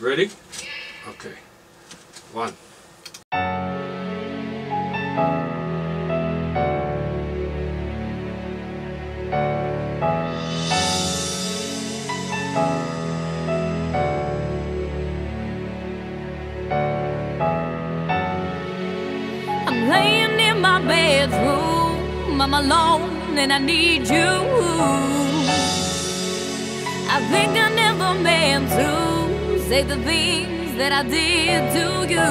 Ready? Okay. One. I'm laying in my bedroom, I'm alone and I need you. I think say the things that I did to you.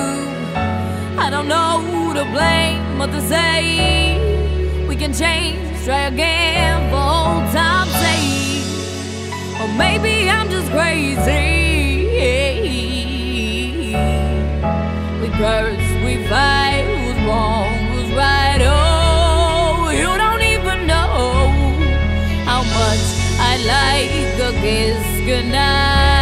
I don't know who to blame, what to say. We can change, try again for old time's sake. Or maybe I'm just crazy. We curse, we fight, who's wrong, who's right. Oh, you don't even know how much I like a kiss goodnight.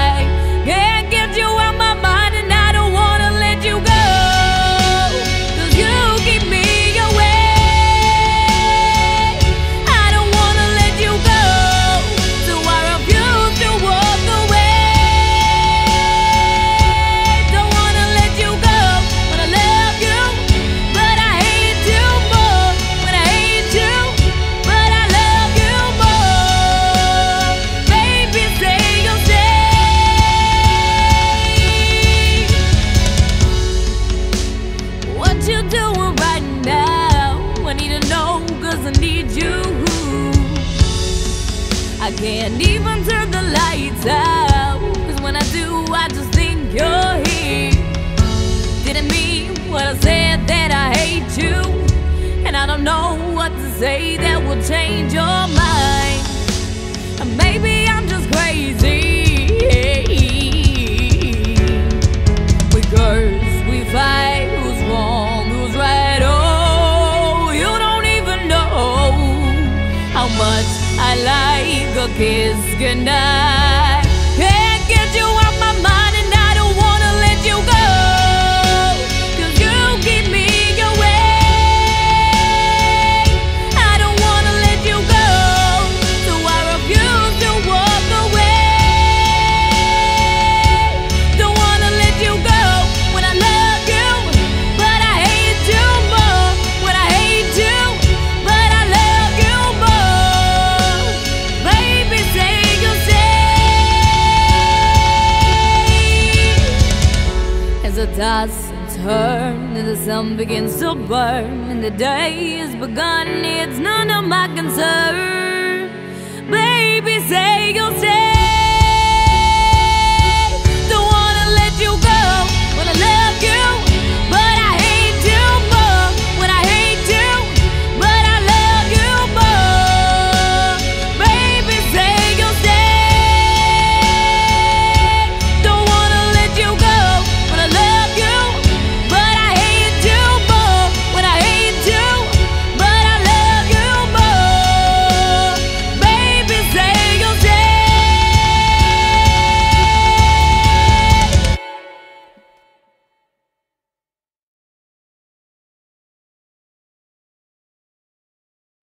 Can't even turn the lights out. Cause when I do, I just think you're here. Didn't mean what I said that I hate you. And I don't know what to say that will change your mind. And maybe I'm just crazy. We curse, we fight, who's wrong, who's right. Oh, you don't even know how much I like a kiss goodnight. Can't get you and turn, and the sun begins to burn, and the day has begun, it's none of my concern. Baby, say you'll.